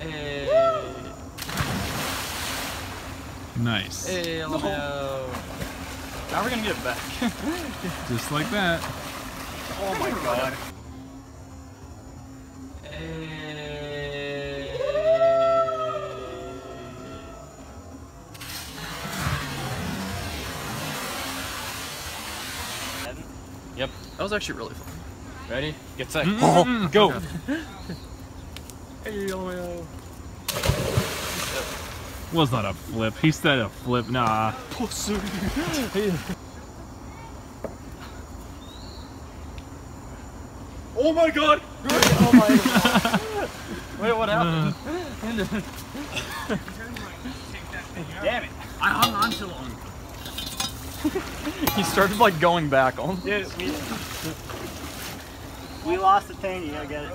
Hey. Nice. Eh, oh, hey, Romeo. Now we're gonna get it back. Just like that. oh my god. Eh. Yep, that was actually really fun. Ready? Get set. Mm-mm. Go. Okay. Mm-hmm. hey, Romeo. Was not a flip. He said a flip. Nah. Pussy. oh my god! Oh my god! Wait, what uh. happened? Damn it! I hung on too long. he started like going back on. Dude, we, we lost the thing, you gotta get it.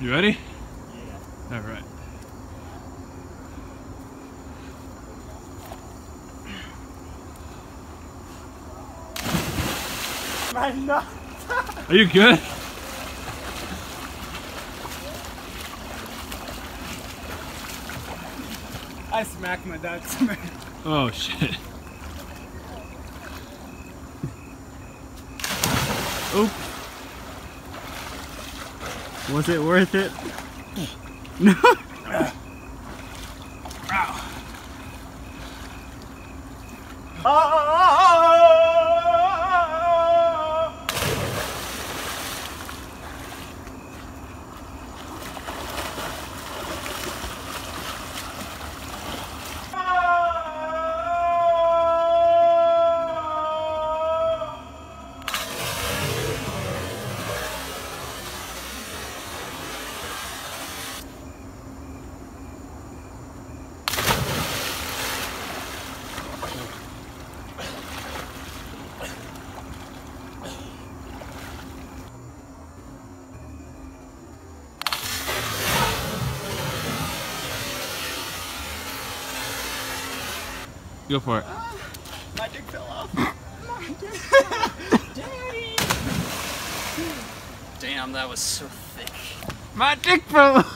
You ready? Yeah. All right. My nut. Are you good? I smacked my dad. Oh shit. Oop. Was it worth it? Oh, oh, oh. Go for it. My dick fell off. Daddy! Damn, that was so thick. My dick fell. Off.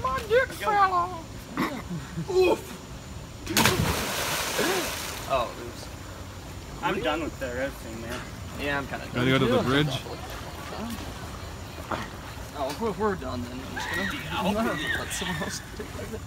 My dick fell off. Oof. oh, oops. I'm done with the road thing, man. Yeah, I'm kind of Gotta go to the bridge. Oh, we're, we're done then. I'm just gonna let someone else take it.